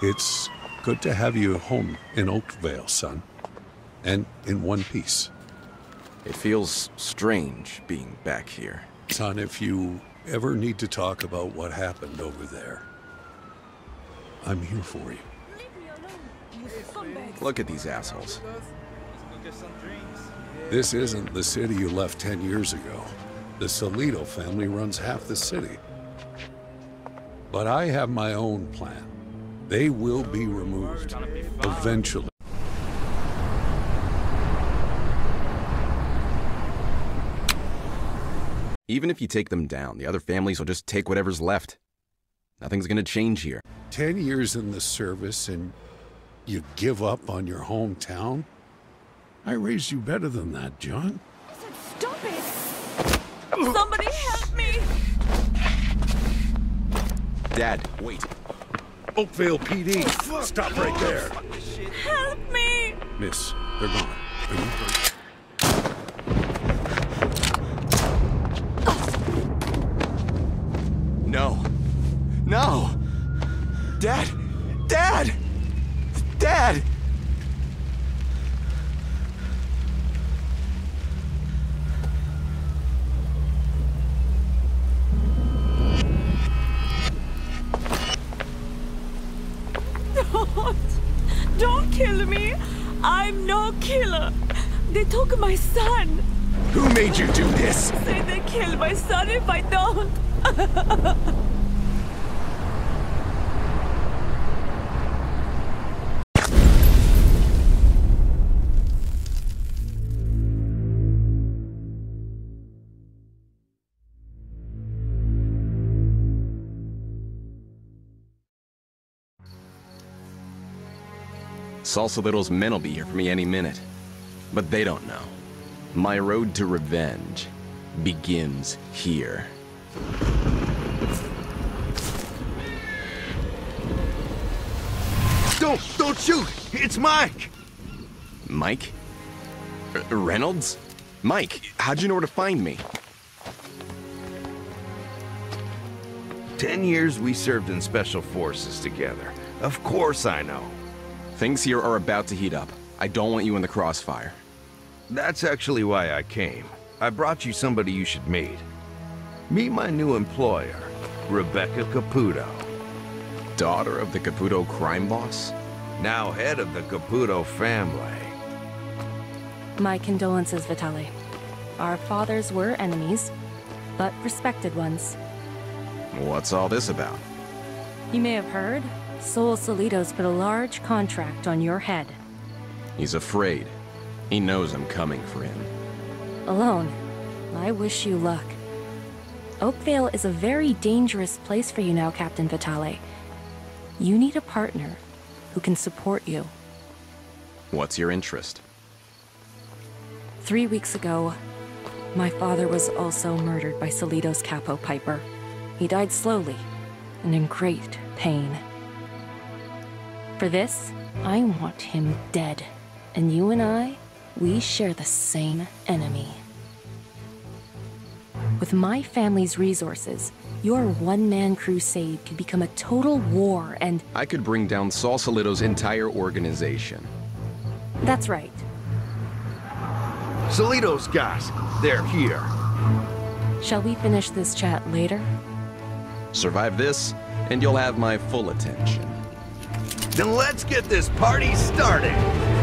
It's good to have you home in Oakvale, son. And in one piece. It feels strange being back here. Son, if you ever need to talk about what happened over there, I'm here for you. Look at these assholes. This isn't the city you left 10 years ago. The Salido family runs half the city. But I have my own plan. They will be removed. Eventually. Even if you take them down, the other families will just take whatever's left. Nothing's gonna change here. 10 years in the service and you give up on your hometown? I raised you better than that, John. Stop it! Somebody help me! Dad, wait. Oakvale PD, stop right there. Help me! Miss, they're gone. Are you hurt? No. No! Dad! Dad! Dad! I'm no killer! They took my son! Who made you do this? Say they kill my son if I don't! Salsalitos men will be here for me any minute. But they don't know. My road to revenge begins here. Don't, don't shoot! It's Mike! Mike? R- Reynolds? Mike, how'd you know where to find me? Ten years we served in Special Forces together. Of course I know. Things here are about to heat up. I don't want you in the crossfire. That's actually why I came. I brought you somebody you should meet. Meet my new employer, Rebecca Caputo. Daughter of the Caputo crime boss? Now head of the Caputo family. My condolences, Vitale. Our fathers were enemies, but respected ones. What's all this about? You may have heard, Sol Solitos put a large contract on your head. He's afraid. He knows I'm coming for him. Alone, I wish you luck. Oakvale is a very dangerous place for you now, Captain Vitale. You need a partner who can support you. What's your interest? Three weeks ago, my father was also murdered by Solitos Capo Piper. He died slowly and in great pain. For this, I want him dead. And you and I, we share the same enemy. With my family's resources, your one-man crusade could become a total war and... I could bring down Salsalito's entire organization. That's right. Solitos guys, they're here. Shall we finish this chat later? Survive this, and you'll have my full attention. Then let's get this party started!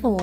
Somewhere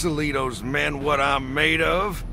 Salido's men what I'm made of.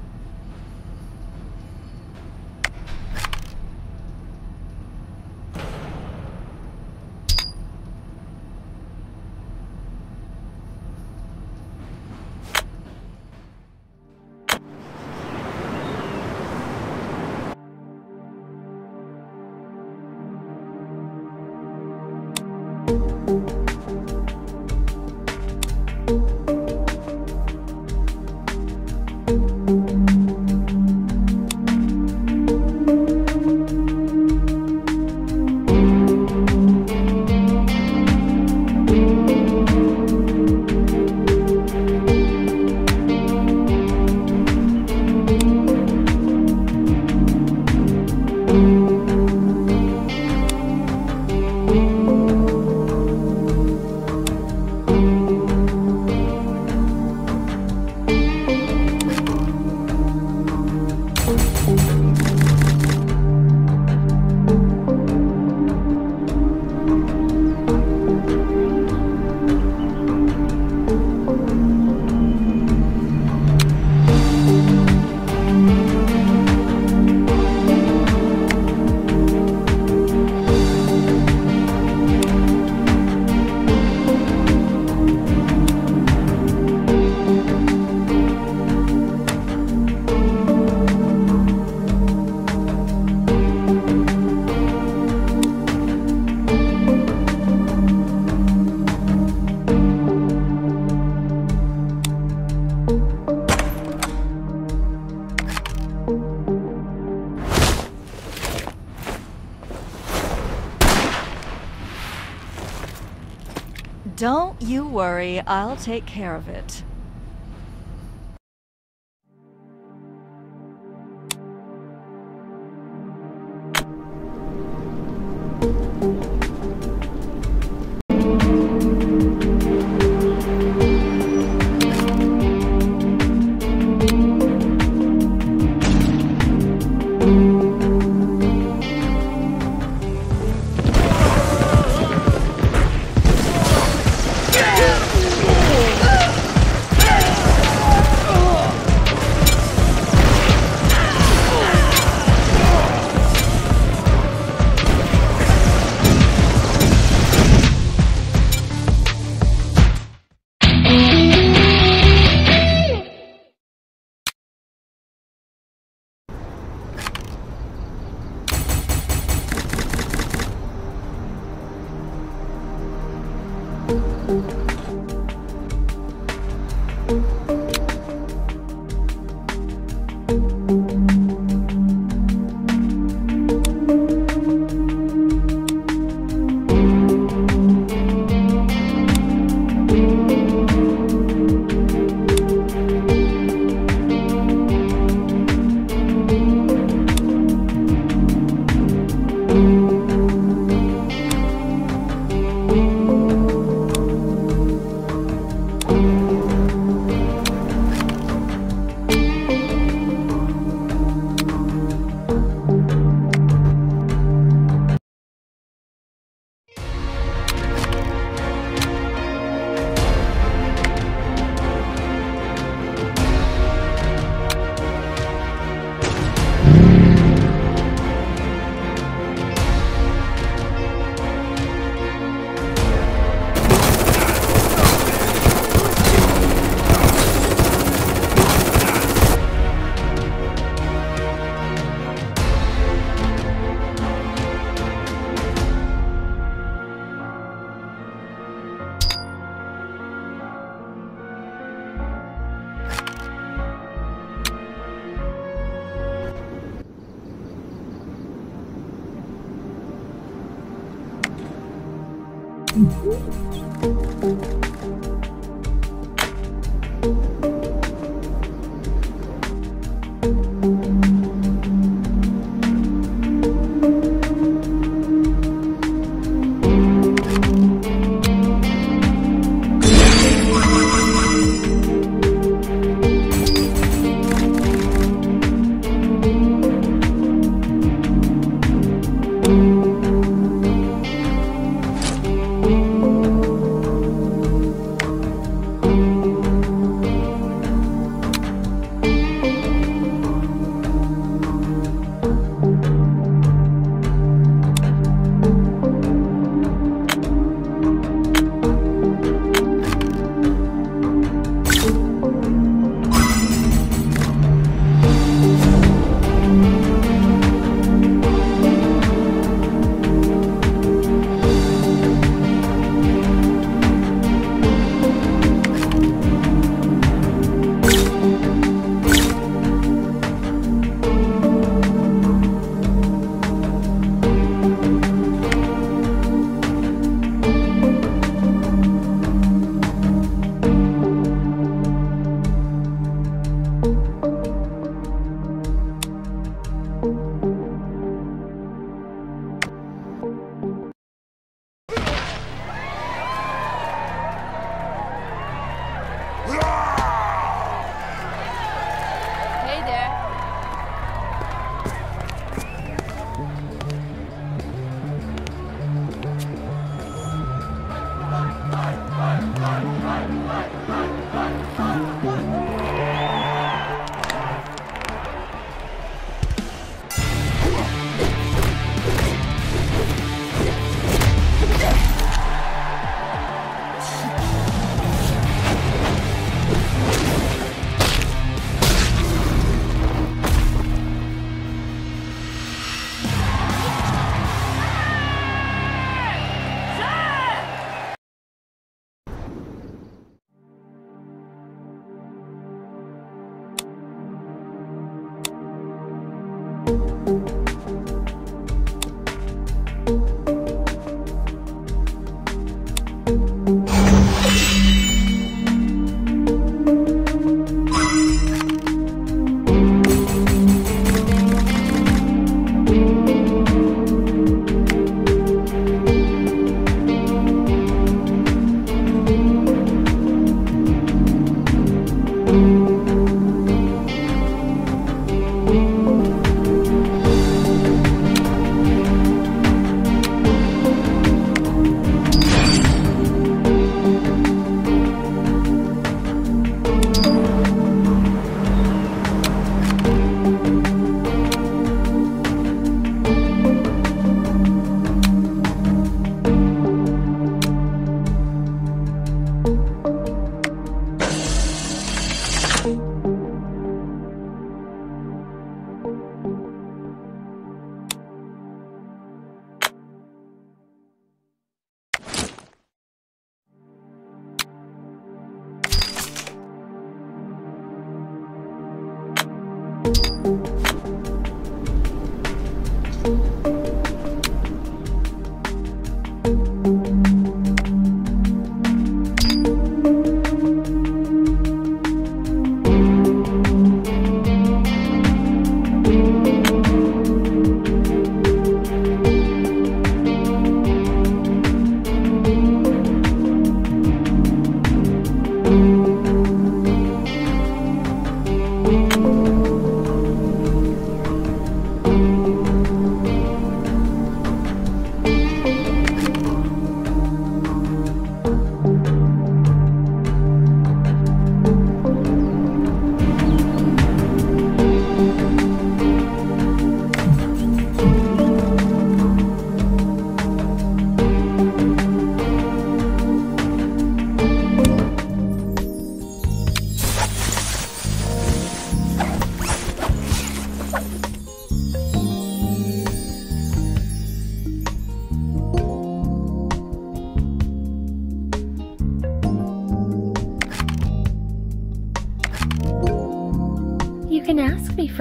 Take care of it.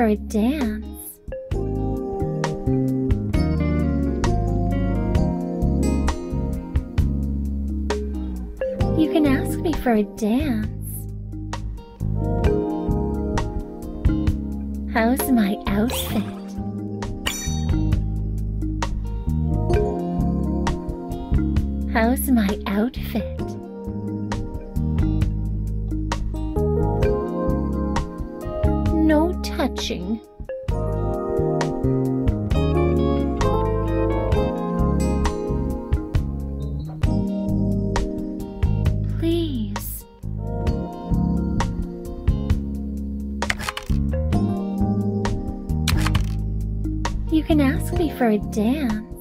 A dance. Can ask me for a dance.